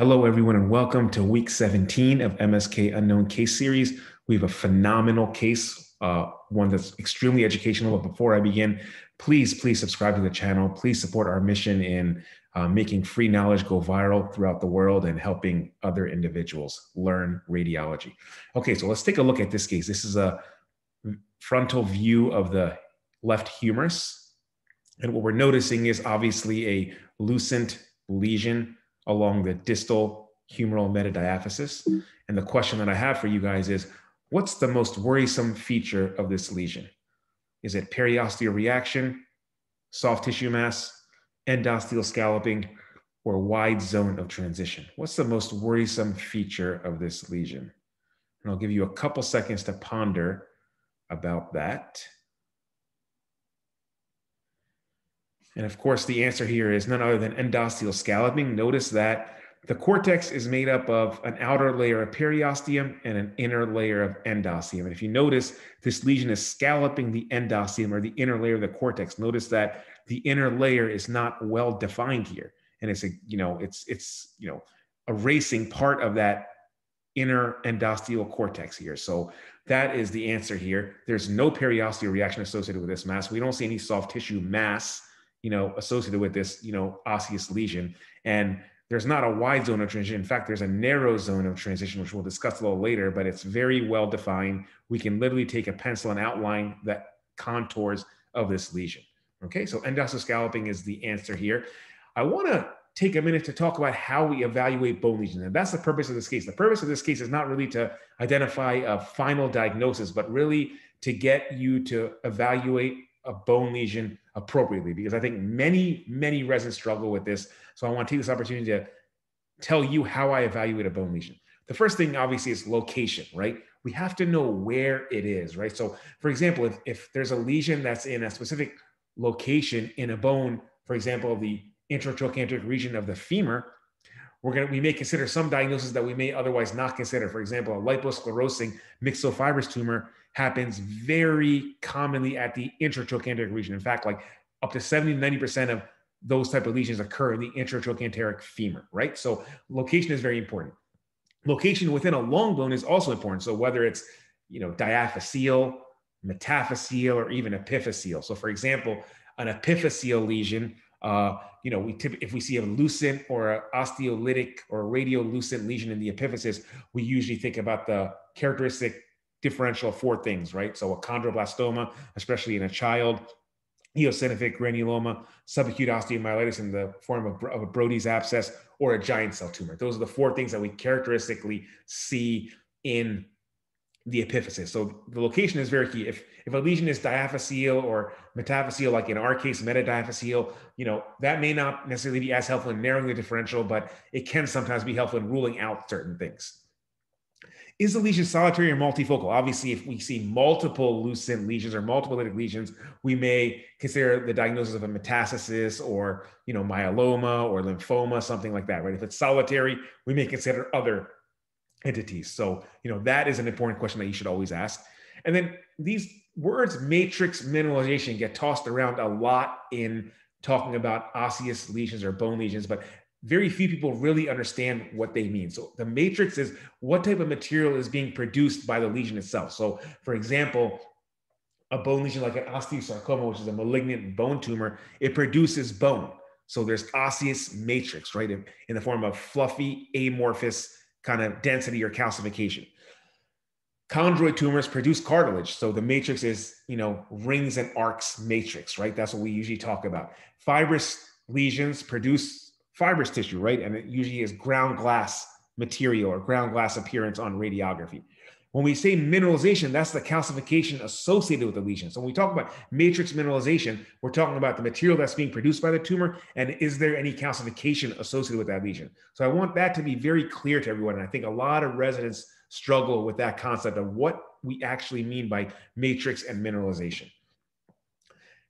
Hello, everyone, and welcome to week 17 of MSK Unknown Case Series. We have a phenomenal case, uh, one that's extremely educational. But before I begin, please, please subscribe to the channel. Please support our mission in uh, making free knowledge go viral throughout the world and helping other individuals learn radiology. Okay, so let's take a look at this case. This is a frontal view of the left humerus. And what we're noticing is obviously a lucent lesion along the distal humeral metadiaphysis. And the question that I have for you guys is what's the most worrisome feature of this lesion? Is it periosteal reaction, soft tissue mass, endosteal scalloping, or wide zone of transition? What's the most worrisome feature of this lesion? And I'll give you a couple seconds to ponder about that. And of course, the answer here is none other than endosteal scalloping. Notice that the cortex is made up of an outer layer of periosteum and an inner layer of endosteum. And if you notice, this lesion is scalloping the endosteum or the inner layer of the cortex. Notice that the inner layer is not well defined here. And it's a, you know, it's it's you know, erasing part of that inner endosteal cortex here. So that is the answer here. There's no periosteal reaction associated with this mass. We don't see any soft tissue mass you know, associated with this, you know, osseous lesion. And there's not a wide zone of transition. In fact, there's a narrow zone of transition, which we'll discuss a little later, but it's very well defined. We can literally take a pencil and outline the contours of this lesion. Okay, so endosteal scalloping is the answer here. I want to take a minute to talk about how we evaluate bone lesions. And that's the purpose of this case. The purpose of this case is not really to identify a final diagnosis, but really to get you to evaluate a bone lesion appropriately because I think many, many residents struggle with this. So I want to take this opportunity to tell you how I evaluate a bone lesion. The first thing, obviously, is location, right? We have to know where it is, right? So, for example, if, if there's a lesion that's in a specific location in a bone, for example, the intertrochanteric region of the femur, we're going to, we may consider some diagnoses that we may otherwise not consider. For example, a liposclerosing myxofibrous tumor happens very commonly at the intertrochanteric region. In fact, like up to 70 to 90% of those type of lesions occur in the intertrochanteric femur, right? So location is very important. Location within a long bone is also important. So whether it's, you know, diaphyseal, metaphyseal, or even epiphyseal. So for example, an epiphyseal lesion, uh, you know, we tip, if we see a lucent or an osteolytic or radiolucent lesion in the epiphysis, we usually think about the characteristic differential of four things, right? So a chondroblastoma, especially in a child, eosinophilic granuloma, subacute osteomyelitis in the form of, of a Brodie's abscess, or a giant cell tumor. Those are the four things that we characteristically see in the epiphysis. So the location is very key. If if a lesion is diaphyseal or metaphyseal, like in our case, metadiaphyseal, you know, that may not necessarily be as helpful in narrowing the differential, but it can sometimes be helpful in ruling out certain things. Is the lesion solitary or multifocal? Obviously, if we see multiple lucent lesions or multiple lytic lesions, we may consider the diagnosis of a metastasis or you know myeloma or lymphoma, something like that, right? If it's solitary, we may consider other entities. So you know that is an important question that you should always ask. And then these words matrix mineralization get tossed around a lot in talking about osseous lesions or bone lesions, but very few people really understand what they mean. So the matrix is what type of material is being produced by the lesion itself. So for example, a bone lesion like an osteosarcoma, which is a malignant bone tumor, it produces bone. So there's osseous matrix, right, in, in the form of fluffy, amorphous kind of density or calcification. Chondroid tumors produce cartilage. So the matrix is, you know, rings and arcs matrix, right? That's what we usually talk about. Fibrous lesions produce fibrous tissue, right? And it usually is ground glass material or ground glass appearance on radiography. When we say mineralization, that's the calcification associated with the lesion. So when we talk about matrix mineralization, we're talking about the material that's being produced by the tumor and is there any calcification associated with that lesion? So I want that to be very clear to everyone. And I think a lot of residents struggle with that concept of what we actually mean by matrix and mineralization.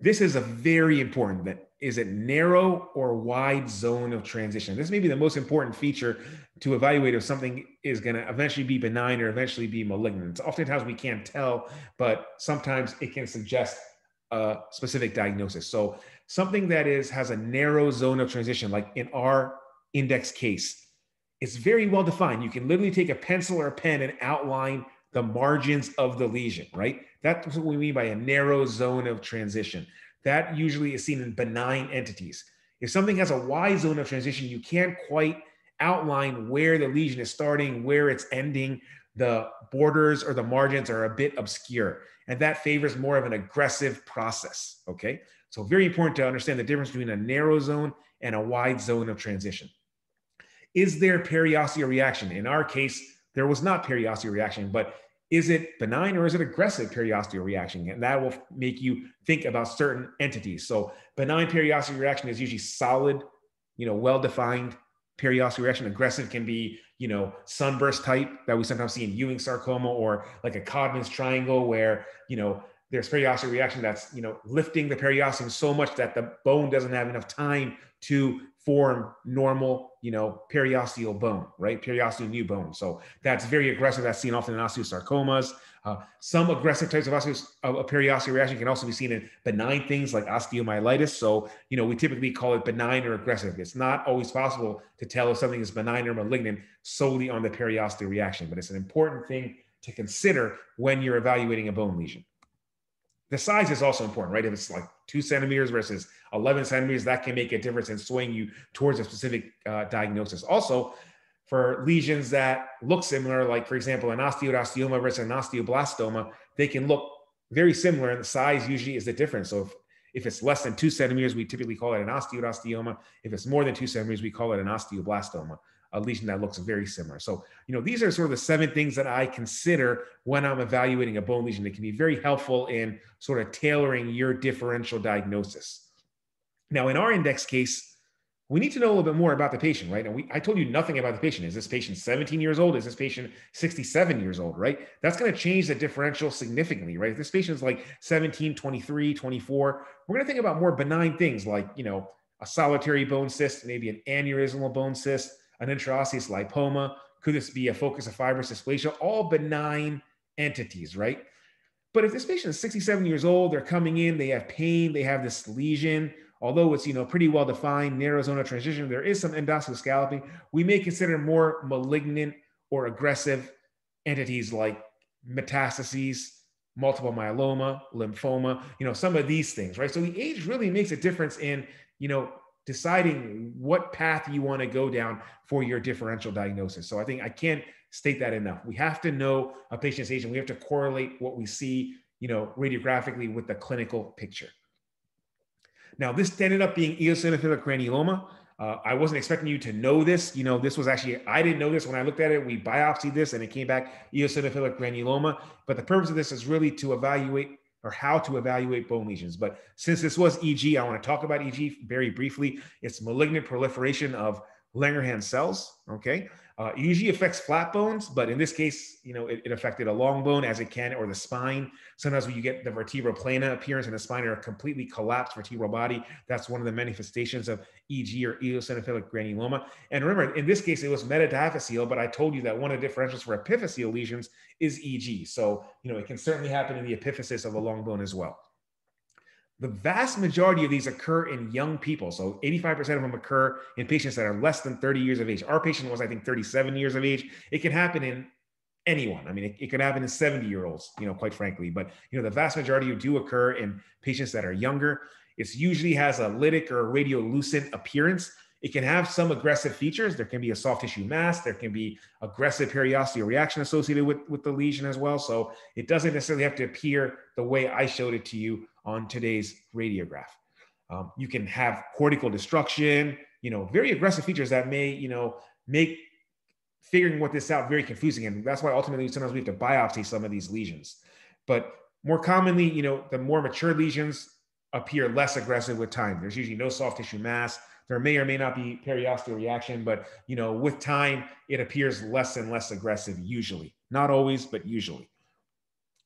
This is a very important that is it narrow or wide zone of transition? This may be the most important feature to evaluate if something is going to eventually be benign or eventually be malignant. Oftentimes we can't tell, but sometimes it can suggest a specific diagnosis. So something that is has a narrow zone of transition, like in our index case, it's very well defined. You can literally take a pencil or a pen and outline the margins of the lesion, right? That's what we mean by a narrow zone of transition. That usually is seen in benign entities. If something has a wide zone of transition, you can't quite outline where the lesion is starting, where it's ending. The borders or the margins are a bit obscure, and that favors more of an aggressive process. Okay, so very important to understand the difference between a narrow zone and a wide zone of transition. Is there periosteal reaction? In our case, there was not periosteal reaction, but is it benign or is it aggressive periosteal reaction? And that will make you think about certain entities. So benign periosteal reaction is usually solid, you know, well-defined periosteal reaction. Aggressive can be, you know, sunburst type that we sometimes see in Ewing sarcoma or like a Codman's triangle where, you know, there's periosteal reaction that's, you know, lifting the periosteum so much that the bone doesn't have enough time to form normal, you know, periosteal bone, right? Periosteal new bone. So that's very aggressive. That's seen often in osteosarcomas. Uh, some aggressive types of, osteos, of periosteal reaction can also be seen in benign things like osteomyelitis. So, you know, we typically call it benign or aggressive. It's not always possible to tell if something is benign or malignant solely on the periosteal reaction, but it's an important thing to consider when you're evaluating a bone lesion. The size is also important, right? If it's like two centimeters versus 11 centimeters, that can make a difference in swaying you towards a specific uh, diagnosis. Also, for lesions that look similar, like for example, an osteoid versus an osteoblastoma, they can look very similar, and the size usually is the difference. So if, if it's less than two centimeters, we typically call it an osteoid If it's more than two centimeters, we call it an osteoblastoma a lesion that looks very similar. So, you know, these are sort of the seven things that I consider when I'm evaluating a bone lesion that can be very helpful in sort of tailoring your differential diagnosis. Now, in our index case, we need to know a little bit more about the patient, right? And we, I told you nothing about the patient. Is this patient 17 years old? Is this patient 67 years old, right? That's going to change the differential significantly, right? If this patient is like 17, 23, 24, we're going to think about more benign things like, you know, a solitary bone cyst, maybe an aneurysmal bone cyst, an intraosseous lipoma? Could this be a focus of fibrous dysplasia? All benign entities, right? But if this patient is 67 years old, they're coming in, they have pain, they have this lesion, although it's you know pretty well defined, narrow zone of transition, there is some endosteal scalloping. We may consider more malignant or aggressive entities like metastases, multiple myeloma, lymphoma, you know, some of these things, right? So the age really makes a difference in, you know, deciding what path you want to go down for your differential diagnosis. So I think I can't state that enough. We have to know a patient's age and we have to correlate what we see, you know, radiographically with the clinical picture. Now, this ended up being eosinophilic granuloma. Uh, I wasn't expecting you to know this. You know, this was actually, I didn't know this when I looked at it. We biopsied this and it came back eosinophilic granuloma. But the purpose of this is really to evaluate or how to evaluate bone lesions. But since this was EG, I want to talk about EG very briefly. It's malignant proliferation of Langerhans cells. Okay. Uh, it usually affects flat bones, but in this case, you know, it, it, affected a long bone as it can, or the spine. Sometimes when you get the vertebral plana appearance in the spine or a completely collapsed vertebral body, that's one of the manifestations of EG or eosinophilic granuloma. And remember, in this case, it was metadiaphyseal, but I told you that one of the differentials for epiphyseal lesions is EG. So, you know, it can certainly happen in the epiphysis of a long bone as well. The vast majority of these occur in young people. So 85% of them occur in patients that are less than 30 years of age. Our patient was, I think, 37 years of age. It can happen in anyone. I mean, it, it happen in 70 year olds, you know, quite frankly. But, you know, the vast majority do occur in patients that are younger. It usually has a lytic or radiolucent appearance. It can have some aggressive features. There can be a soft tissue mass. There can be aggressive periosteal reaction associated with, with the lesion as well. So it doesn't necessarily have to appear the way I showed it to you on today's radiograph. Um, you can have cortical destruction, you know, very aggressive features that may, you know, make figuring what this out very confusing. And that's why ultimately sometimes we have to biopsy some of these lesions. But more commonly, you know, the more mature lesions appear less aggressive with time. There's usually no soft tissue mass. There may or may not be periosteal reaction, but you know, with time, it appears less and less aggressive usually. Not always, but usually.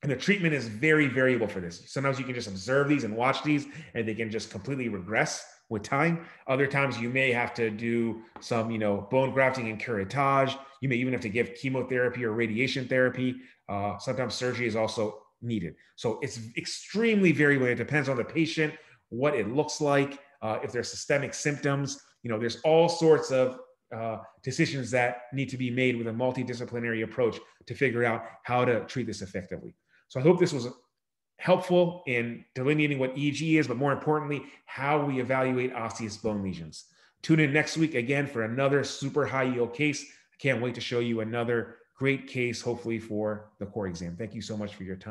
And the treatment is very variable for this. Sometimes you can just observe these and watch these, and they can just completely regress with time. Other times you may have to do some, you know, bone grafting and curettage. You may even have to give chemotherapy or radiation therapy. Uh, sometimes surgery is also needed. So it's extremely variable. It depends on the patient, what it looks like, uh, if there's systemic symptoms. You know, there's all sorts of uh, decisions that need to be made with a multidisciplinary approach to figure out how to treat this effectively. So I hope this was helpful in delineating what EEG is, but more importantly, how we evaluate osseous bone lesions. Tune in next week again for another super high yield case. I can't wait to show you another great case, hopefully for the core exam. Thank you so much for your time.